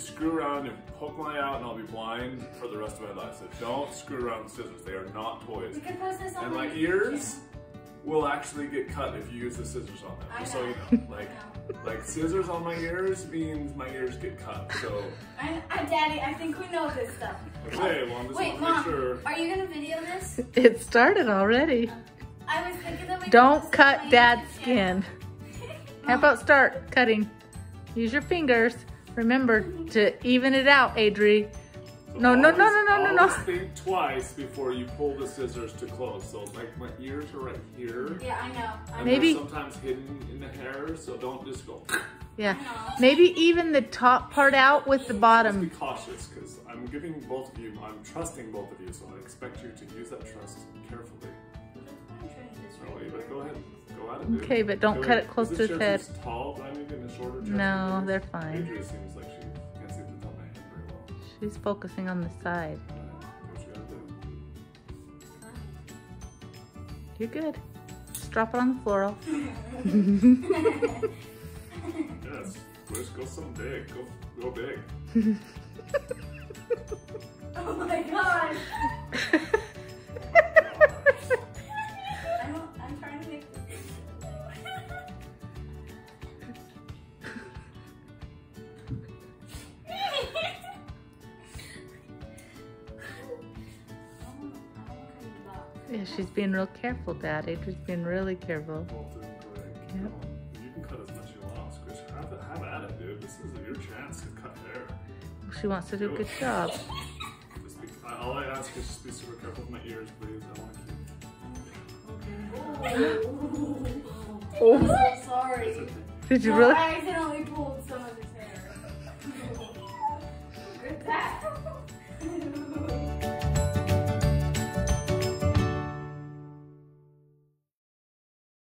you screw around and poke my eye out and I'll be blind for the rest of my life. So don't screw around with scissors. They are not toys. We can post this on And my YouTube ears will actually get cut if you use the scissors on them. I Just so you know. know. Like, channel. like scissors on my ears means my ears get cut. So, I, I, Daddy, I think we know this stuff. okay, well, I'm just Wait, want to make Mom, sure. are you gonna video this? It started already. I was thinking that we Don't this cut dad's skin. channel. How about start cutting? Use your fingers. Remember to even it out, Adri. No, no, no, no, no, no, no. Think twice before you pull the scissors to close. So, like, my ears are right here. Yeah, I know. I And. Maybe- sometimes hidden in the hair, so don't just go. Yeah. Maybe even the top part out with the Just be cautious, because I'm giving both of you, I'm trusting both of you, so I expect you to use that trust carefully. So, but go ahead, go at it, dude. Okay, but don't Go cut ahead. it close to this his head. too tall? Shorter? No, for they're fine. Adria seems like she can't see the top of my head very well. She's focusing on the side. Alright, do what you gotta do. You're good. Just drop it on the floor. Yes, let's go some big, go, go big. Oh my god. Yeah, she's being real careful, Dad. Adri's being really careful. Both doing great. Keep Yep. You can cut as much as you want, Squish. Have, it- have at it, dude. This is your chance to cut hair. She wants to do a good job. Just be, all I ask is just be super careful with my ears, please. I want to keep. Oh. I'm so sorry. Did you No, really? I accidentally pulled some of his hair. Good that.